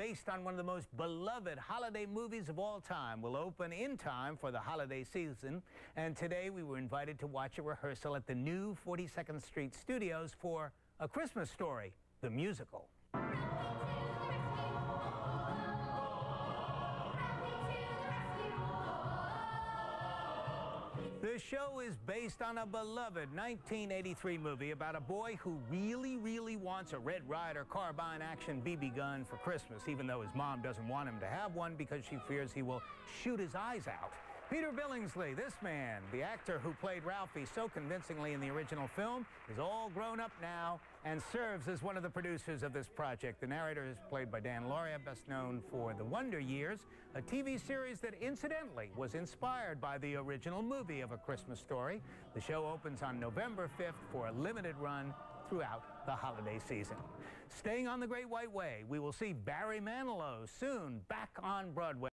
based on one of the most beloved holiday movies of all time, will open in time for the holiday season. And today we were invited to watch a rehearsal at the new 42nd Street Studios for A Christmas Story, the musical. The show is based on a beloved 1983 movie about a boy who really, really wants a Red Ryder carbine action BB gun for Christmas, even though his mom doesn't want him to have one because she fears he will shoot his eyes out. Peter Billingsley, this man, the actor who played Ralphie so convincingly in the original film, is all grown up now and serves as one of the producers of this project. The narrator is played by Dan Lauria, best known for The Wonder Years, a TV series that incidentally was inspired by the original movie of A Christmas Story. The show opens on November 5th for a limited run throughout the holiday season. Staying on the Great White Way, we will see Barry Manilow soon back on Broadway.